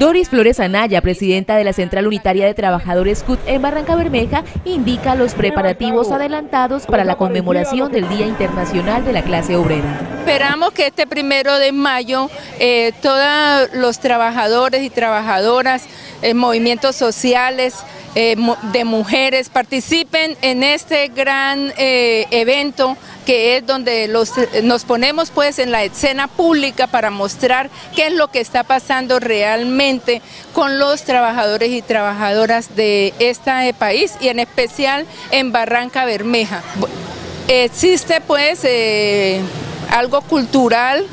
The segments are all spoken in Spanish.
Doris Flores Anaya, presidenta de la Central Unitaria de Trabajadores CUT en Barranca Bermeja, indica los preparativos adelantados para la conmemoración del Día Internacional de la Clase Obrera. Esperamos que este primero de mayo eh, todos los trabajadores y trabajadoras, en movimientos sociales, eh, de mujeres participen en este gran eh, evento que es donde los, nos ponemos pues en la escena pública para mostrar qué es lo que está pasando realmente con los trabajadores y trabajadoras de este país y en especial en Barranca Bermeja. Existe pues algo cultural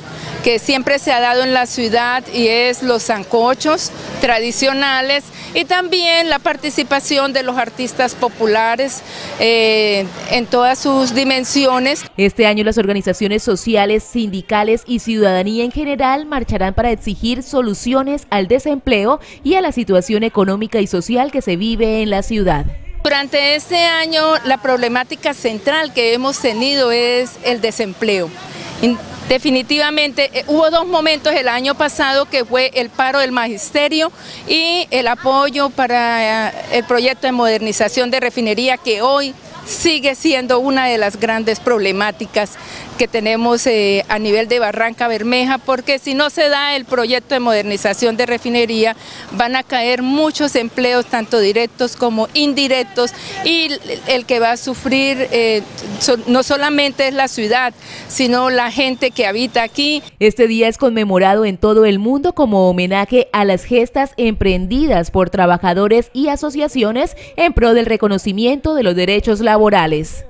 que siempre se ha dado en la ciudad y es los zancochos tradicionales y también la participación de los artistas populares eh, en todas sus dimensiones. Este año las organizaciones sociales, sindicales y ciudadanía en general marcharán para exigir soluciones al desempleo y a la situación económica y social que se vive en la ciudad. Durante este año la problemática central que hemos tenido es el desempleo. Definitivamente eh, hubo dos momentos el año pasado que fue el paro del magisterio y el apoyo para eh, el proyecto de modernización de refinería que hoy sigue siendo una de las grandes problemáticas que tenemos eh, a nivel de Barranca Bermeja, porque si no se da el proyecto de modernización de refinería, van a caer muchos empleos, tanto directos como indirectos, y el que va a sufrir eh, no solamente es la ciudad, sino la gente que habita aquí. Este día es conmemorado en todo el mundo como homenaje a las gestas emprendidas por trabajadores y asociaciones en pro del reconocimiento de los derechos laborales laborales.